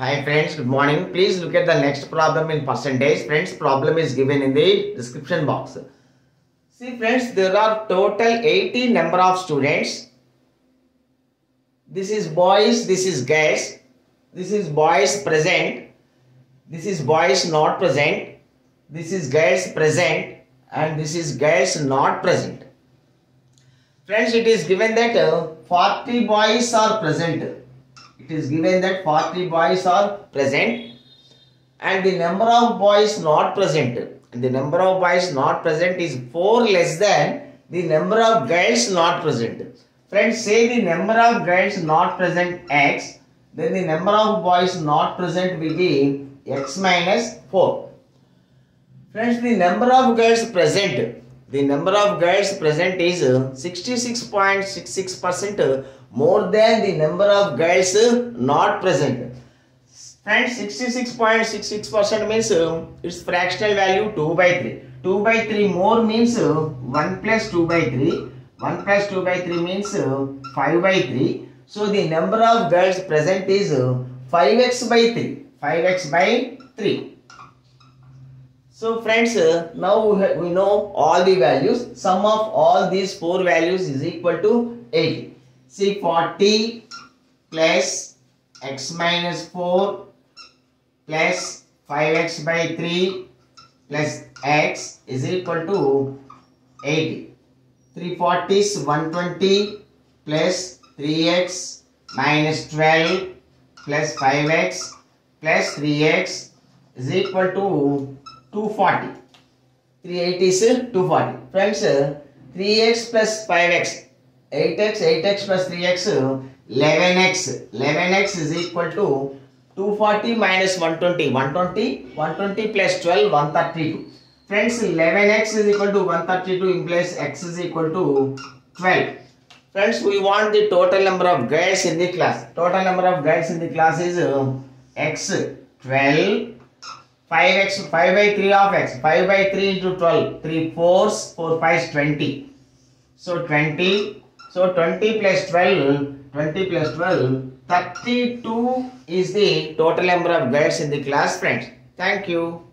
Hi friends, good morning. Please look at the next problem in percentage. Friends, problem is given in the description box. See friends, there are total 80 number of students. This is boys, this is girls. This is boys present. This is boys not present. This is girls present. And this is girls not present. Friends, it is given that uh, 40 boys are present. It is given that 40 boys are present and the number of boys not present. The number of boys not present is 4 less than the number of girls not present. Friends, say the number of girls not present x, then the number of boys not present will be x minus 4. Friends, the number of girls present, the number of girls present is 66.66% more than the number of girls not present. Friends, 66.66% means uh, its fractional value 2 by 3. 2 by 3 more means uh, 1 plus 2 by 3. 1 plus 2 by 3 means uh, 5 by 3. So the number of girls present is 5x by 3. 5x by 3. So friends, uh, now we, know all the values. Sum of all these four values is equal to 80. See 40 plus x minus 4 plus 5x by 3 plus x is equal to 80. 340 is 120 plus 3x minus 12 plus 5x plus 3x is equal to 240. 380 is 240. Friends, 3x plus 5x, 8x, 8x plus 3x, 11x. 11x is equal to 240 minus 120. 120, 120 plus 12, 132. Friends, 11x is equal to 132 implies x is equal to 12. Friends, we want the total number of guys in the class. Total number of guys in the class is x 12 5x 5 by 3 of x. 5 by 3 into 12 3 fours 4 5 20 so 20 so 20 plus 12 20 plus 12 32 is the total number of girls in the class friends. Thank you